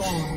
Minions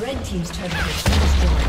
Red Team's turret to been destroyed.